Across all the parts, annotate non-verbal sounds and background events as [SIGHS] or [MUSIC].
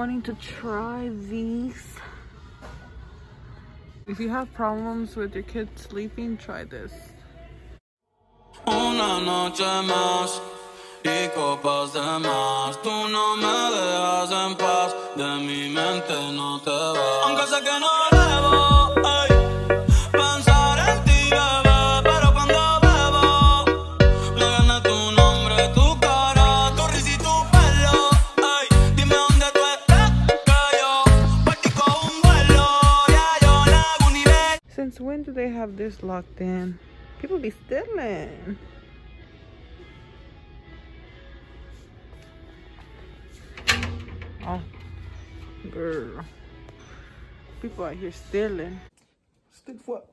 wanting to try these. If you have problems with your kids sleeping, try this. Una noche más y copas de más. Tú no me dejas en paz, de mi mente no te vas. Aunque sé que no debo they have this locked in? People be stealing. Oh, girl. People out here stealing. Stick foot.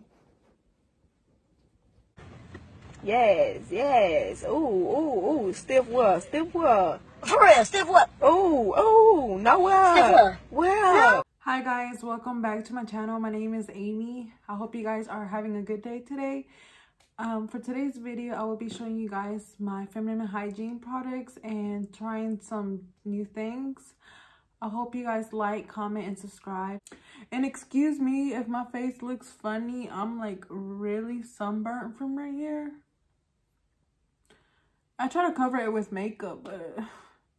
Yes, yes. Ooh, ooh, ooh. Stiff what? Stiff what? For real, stiff what? Ooh, ooh. Nowhere. Stiff what? Where? Hi guys, welcome back to my channel. My name is Amy. I hope you guys are having a good day today. Um, for today's video, I will be showing you guys my feminine hygiene products and trying some new things. I hope you guys like, comment, and subscribe. And excuse me if my face looks funny. I'm like really sunburnt from right here. I try to cover it with makeup, but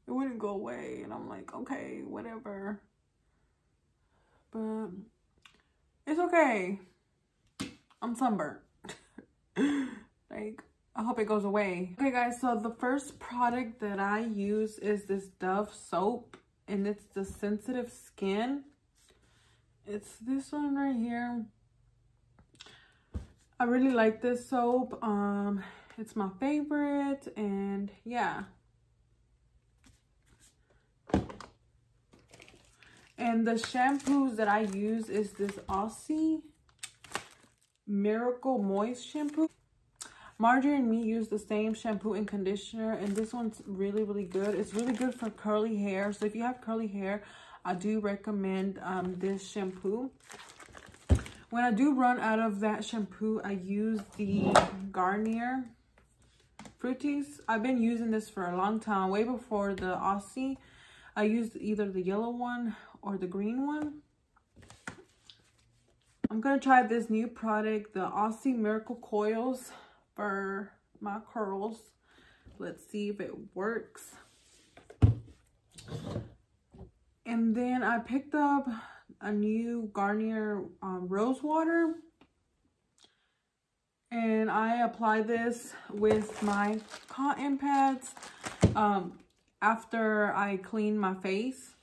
it wouldn't go away. And I'm like, okay, whatever. But it's okay. I'm sunburnt. [LAUGHS] like, I hope it goes away. Okay, guys, so the first product that I use is this Dove soap. And it's the sensitive skin. It's this one right here. I really like this soap. Um, It's my favorite. And yeah. And the shampoos that I use is this Aussie Miracle Moist shampoo. Marjorie and me use the same shampoo and conditioner and this one's really really good. It's really good for curly hair. So if you have curly hair, I do recommend um, this shampoo. When I do run out of that shampoo, I use the Garnier Fructis. I've been using this for a long time, way before the Aussie. I used either the yellow one or the green one. I'm going to try this new product, the Aussie Miracle Coils for my curls. Let's see if it works. And then I picked up a new Garnier um, Rose Water. And I apply this with my cotton pads um, after I clean my face.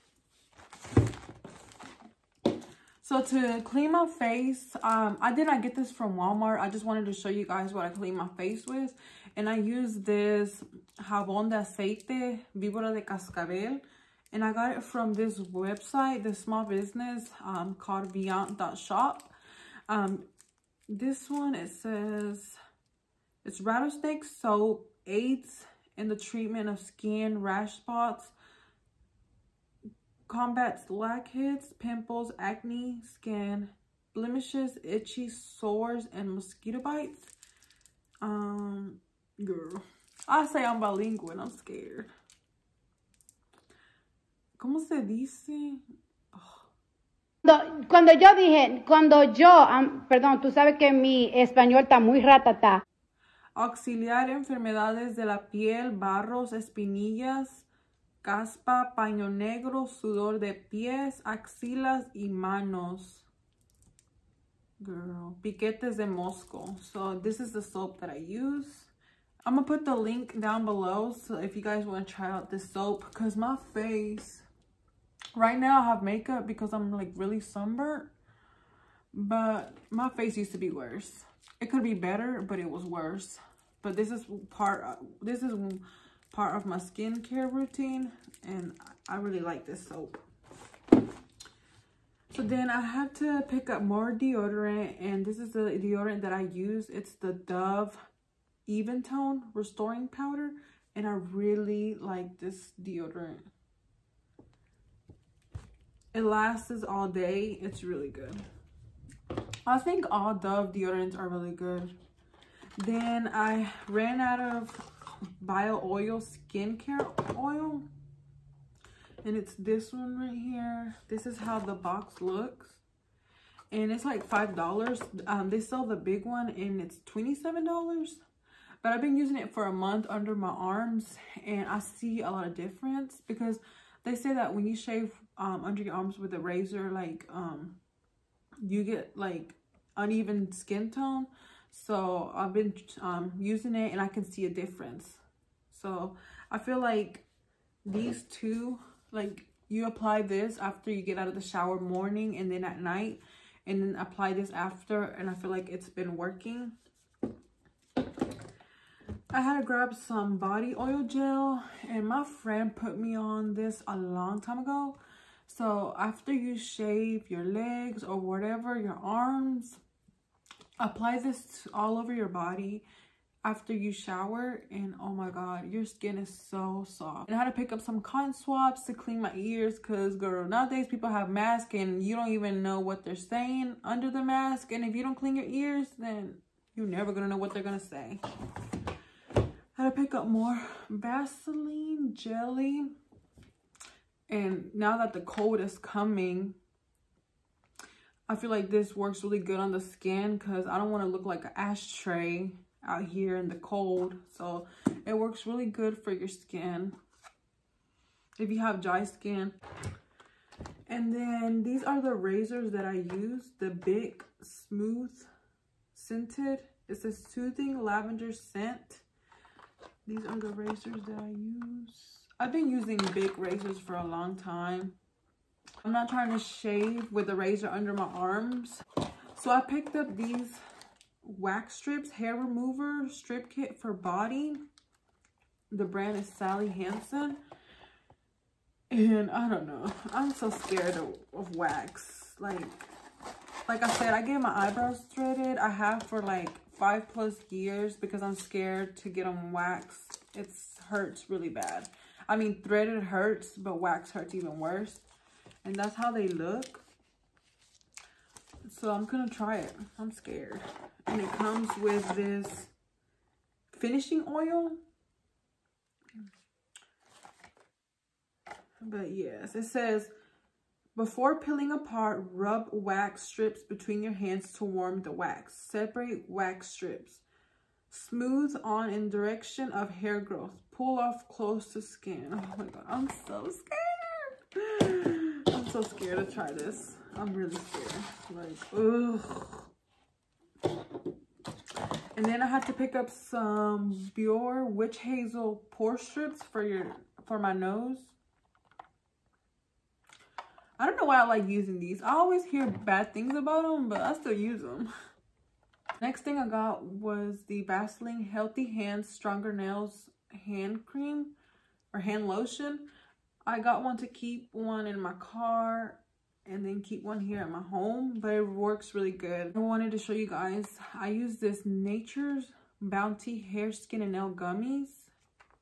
So to clean my face, um, I did not get this from Walmart. I just wanted to show you guys what I clean my face with. And I use this jabón de aceite, víbora de cascabel. And I got it from this website, this small business um, called viyant.shop. Um, this one, it says, it's rattlesnake soap, aids in the treatment of skin rash spots, combats blackheads, pimples, acne, skin, blemishes, itchy, sores, and mosquito bites. Um, girl, I say I'm bilingual and I'm scared. ¿Cómo se dice? Cuando, cuando yo dije, cuando yo, um, perdón, tú sabes que mi español está muy ratata. Auxiliar enfermedades de la piel, barros, espinillas, caspa, paño negro, sudor de pies, axilas y manos. Girl, piquetes de mosco. So this is the soap that I use. I'm gonna put the link down below so if you guys want to try out this soap because my face right now I have makeup because I'm like really sunburnt but my face used to be worse it could be better but it was worse but this is part this is part of my skincare routine and I really like this soap. So then I have to pick up more deodorant and this is the deodorant that I use. It's the Dove even tone restoring powder and I really like this deodorant. It lasts all day. It's really good. I think all Dove deodorants are really good. Then I ran out of bio oil skincare oil. And it's this one right here. This is how the box looks. And it's like five dollars. Um they sell the big one and it's 27 dollars. But i've been using it for a month under my arms and i see a lot of difference because they say that when you shave um under your arms with a razor like um you get like uneven skin tone so i've been um using it and i can see a difference. So i feel like these two like you apply this after you get out of the shower morning and then at night and then apply this after and i feel like it's been working. I had to grab some body oil gel and my friend put me on this a long time ago. So after you shave your legs or whatever your arms apply this all over your body after you shower and oh my god your skin is so soft. And i had to pick up some cotton swabs to clean my ears because girl nowadays people have masks and you don't even know what they're saying under the mask and if you don't clean your ears then you're never gonna know what they're gonna say. I had to pick up more vaseline jelly and now that the cold is coming I feel like this works really good on the skin because I don't want to look like an ashtray out here in the cold. So it works really good for your skin if you have dry skin. And then these are the razors that I use. The Bic Smooth Scented. It's a soothing lavender scent. These are the razors that I use. I've been using Bic razors for a long time. I'm not trying to shave with a razor under my arms. So I picked up these wax strips hair remover strip kit for body. The brand is sally hansen. And i don't know. I'm so scared of, of wax. Like like i said i get my eyebrows threaded. I have for like five plus years because i'm scared to get them waxed it hurts really bad. I mean threaded hurts but wax hurts even worse and that's how they look. So i'm gonna try it. I'm scared. And it comes with this finishing oil. But yes it says before peeling apart rub wax strips between your hands to warm the wax. Separate wax strips. Smooth on in direction of hair growth. Pull off close to skin. Oh my god i'm so scared so scared to try this i'm really scared like ugh and then I had to pick up some Biore Witch Hazel pore strips for your for my nose. I don't know why I like using these. I always hear bad things about them, but I still use them. [LAUGHS] Next thing I got was the Vaseline Healthy Hands Stronger Nails hand cream or hand lotion. I got one to keep one in my car and then keep one here at my home but it works really good. I wanted to show you guys i use this nature's bounty hair skin and nail gummies.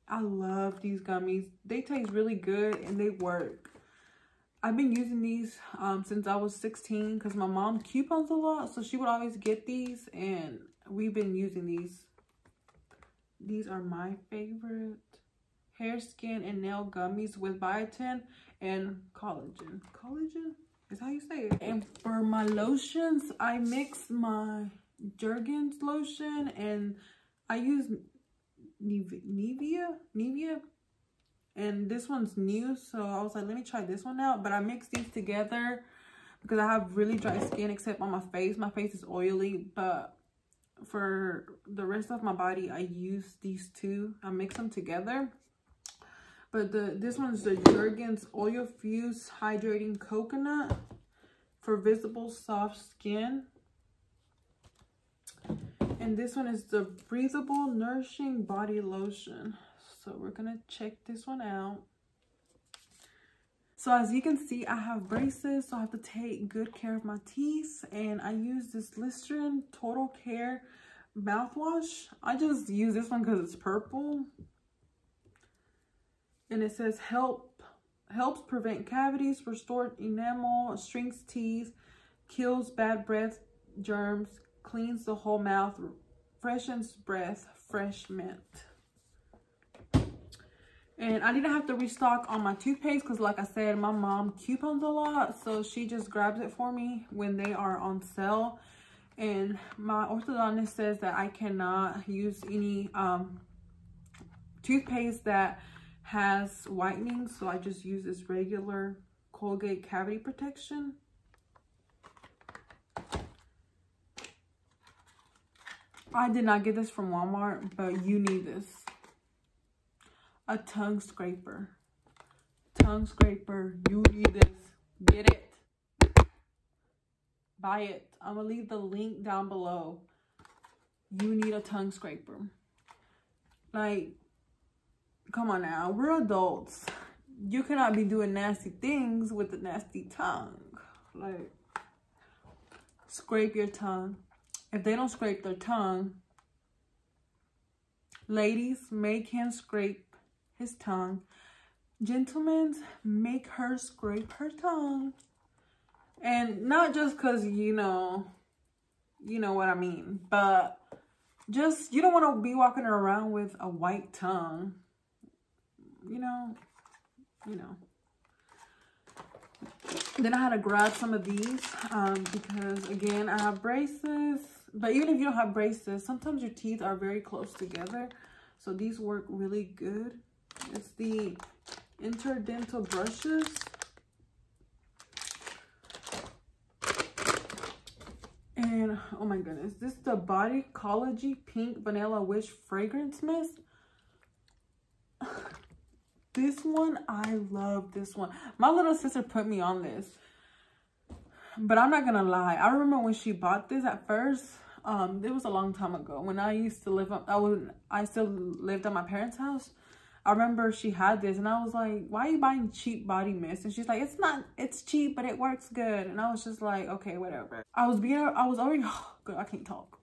I love these gummies. They taste really good and they work. I've been using these um, since i was 16 because my mom coupons a lot so she would always get these and we've been using these. These are my favorite hair skin and nail gummies with biotin and collagen collagen is how you say it. And for my lotions, I mix my Jergens lotion and I use Nivea, Nivea, and this one's new. So I was like, let me try this one out. But I mix these together because I have really dry skin except on my face. My face is oily, but for the rest of my body, I use these two. I mix them together. But the this one's the Jergens Oil Fuse Hydrating Coconut for visible soft skin. And this one is the Breathable Nourishing Body Lotion. So we're going to check this one out. So as you can see, I have braces, so I have to take good care of my teeth. And I use this Listerine Total Care mouthwash. I just use this one because it's purple and it says help helps prevent cavities, restore enamel, shrinks teeth, kills bad breath germs, cleans the whole mouth, freshens breath, fresh mint. And I didn't have to restock on my toothpaste because like I said, my mom coupons a lot. So she just grabs it for me when they are on sale. And my orthodontist says that I cannot use any um, toothpaste that has whitening. So I just use this regular Colgate cavity protection. I did not get this from Walmart, but you need this. A tongue scraper. Tongue scraper. You need this. Get it. Buy it. I'm going to leave the link down below. You need a tongue scraper. Like, come on now. We're adults. You cannot be doing nasty things with a nasty tongue. Like, scrape your tongue if they don't scrape their tongue, ladies, make him scrape his tongue. Gentlemen, make her scrape her tongue. And not just because, you know, you know what I mean, but just, you don't want to be walking around with a white tongue. You know, you know. Then I had to grab some of these um, because, again, I have braces but even if you don't have braces, sometimes your teeth are very close together. So these work really good. It's the interdental brushes. And oh my goodness, this is the Body Bodycology Pink Vanilla Wish Fragrance Mist. [LAUGHS] this one, I love this one. My little sister put me on this. But I'm not gonna lie. I remember when she bought this at first, um it was a long time ago when i used to live up i was i still lived at my parents house i remember she had this and i was like why are you buying cheap body mist and she's like it's not it's cheap but it works good and i was just like okay whatever i was being i was already [SIGHS] oh, good i can't talk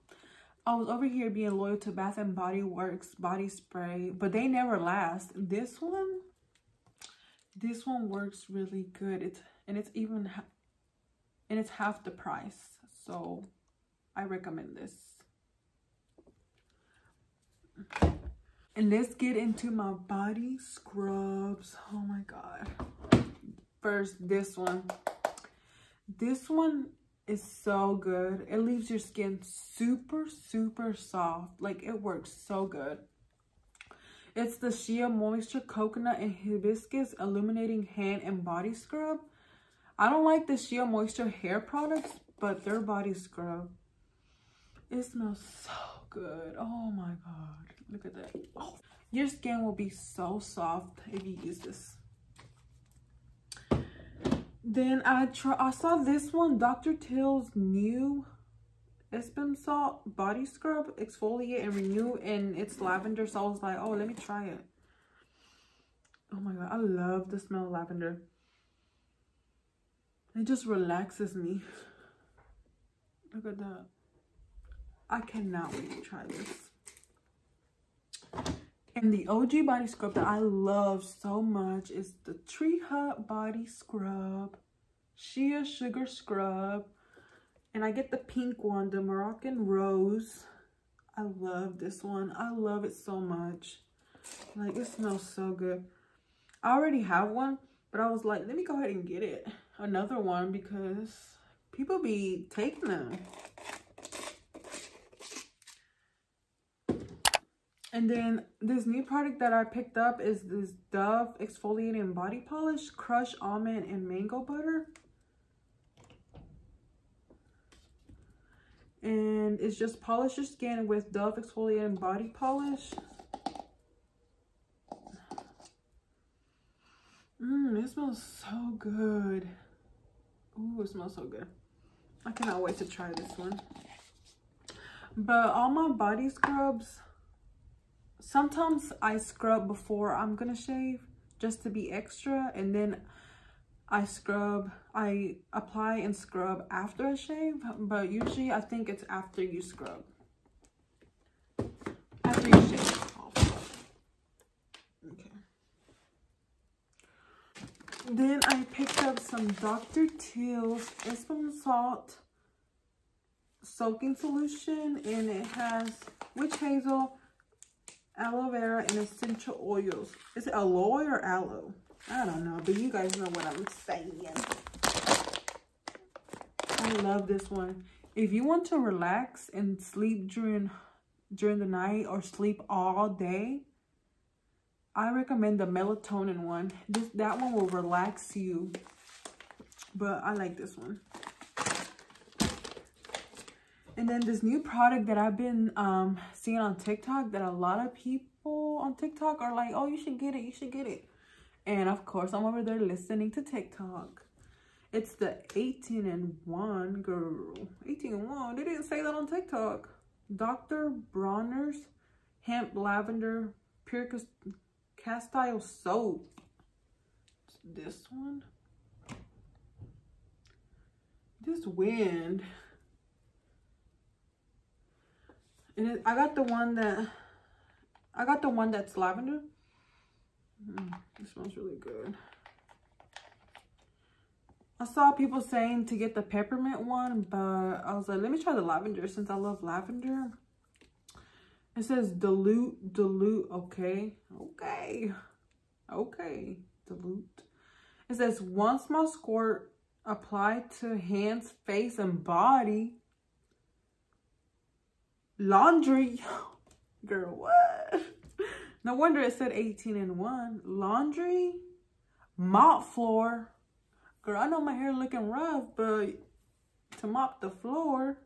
I was over here being loyal to Bath and Body Works body spray, but they never last. This one, this one works really good. It's and it's even and it's half the price. So I recommend this. And let's get into my body scrubs. Oh my God. First, this one. This one is so good. It leaves your skin super, super soft. Like, it works so good. It's the Shea Moisture Coconut and Hibiscus Illuminating Hand and Body Scrub. I don't like the Shea Moisture hair products, but their body scrub it smells so good. Oh my God. Look at that. Oh, your skin will be so soft if you use this. Then I try. I saw this one, Dr. Teal's new Epsom Salt Body Scrub, Exfoliate and Renew, and it's lavender. So I was like, oh, let me try it. Oh my God, I love the smell of lavender. It just relaxes me. [LAUGHS] Look at that. I cannot wait to try this. And the OG body scrub that I love so much is the Tree Hut Body Scrub. Shea Sugar Scrub. And I get the pink one, the Moroccan Rose. I love this one. I love it so much. Like, it smells so good. I already have one, but I was like, let me go ahead and get it. Another one because people be taking them. And then this new product that I picked up is this Dove Exfoliating Body Polish, Crush Almond and Mango Butter. And it's just polish your skin with Dove Exfoliating Body Polish. Mmm, it smells so good. Ooh, it smells so good. I cannot wait to try this one. But all my body scrubs sometimes I scrub before I'm gonna shave just to be extra and then I scrub, I apply and scrub after I shave, but usually I think it's after you scrub. After you shave. Okay. Then I picked up some Dr. Teal's Epsom Salt soaking solution and it has witch hazel, aloe vera and essential oils. Is it aloe or aloe? I don't know, but you guys know what I'm saying. I love this one. If you want to relax and sleep during during the night or sleep all day, I recommend the melatonin one. This that one will relax you. But I like this one. And then this new product that I've been um, seeing on TikTok that a lot of people on TikTok are like, oh, you should get it, you should get it. And of course, I'm over there listening to TikTok. It's the 18 and 1 girl. 18 and 1. They didn't say that on TikTok. Dr. Bronner's Hemp Lavender Pure Castile Soap. It's this one. This wind. And it, I got the one that, I got the one that's lavender. Mm, it smells really good. I saw people saying to get the peppermint one, but I was like, let me try the lavender since I love lavender. It says dilute, dilute, okay, okay, okay, dilute. It says one small squirt applied to hands, face, and body. Laundry, [LAUGHS] girl, what? No wonder it said 18 and 1. Laundry, mop floor. Girl, I know my hair looking rough, but to mop the floor,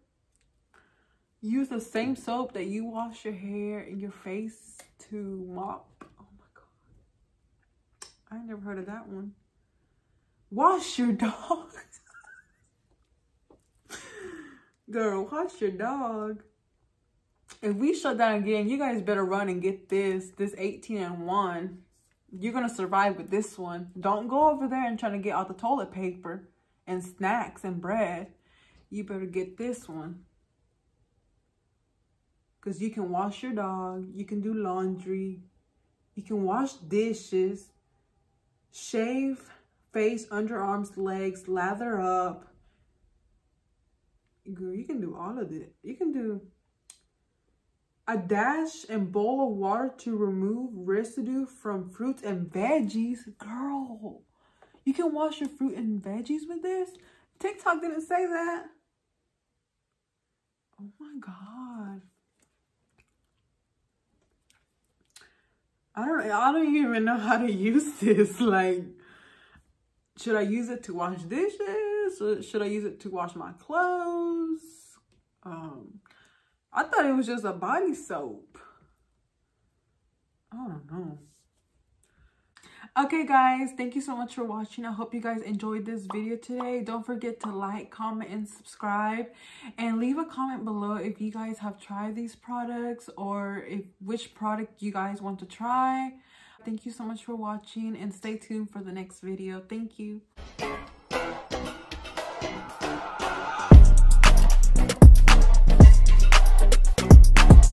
use the same soap that you wash your hair and your face to mop. Oh my God. I never heard of that one. Wash your dog. [LAUGHS] Girl, wash your dog if we shut down again, you guys better run and get this, this 18 and 1. You're going to survive with this one. Don't go over there and try to get all the toilet paper and snacks and bread. You better get this one. Because you can wash your dog. You can do laundry. You can wash dishes. Shave face, underarms, legs, lather up. Girl, you can do all of it. You can do a dash and bowl of water to remove residue from fruits and veggies. Girl, you can wash your fruit and veggies with this? TikTok didn't say that. Oh my God. I don't I don't even know how to use [LAUGHS] this. Like, should I use it to wash dishes? Should I use it to wash my clothes? Um, I thought it was just a body soap. I don't know. Okay, guys, thank you so much for watching. I hope you guys enjoyed this video today. Don't forget to like, comment, and subscribe. And leave a comment below if you guys have tried these products or if which product you guys want to try. Thank you so much for watching and stay tuned for the next video. Thank you.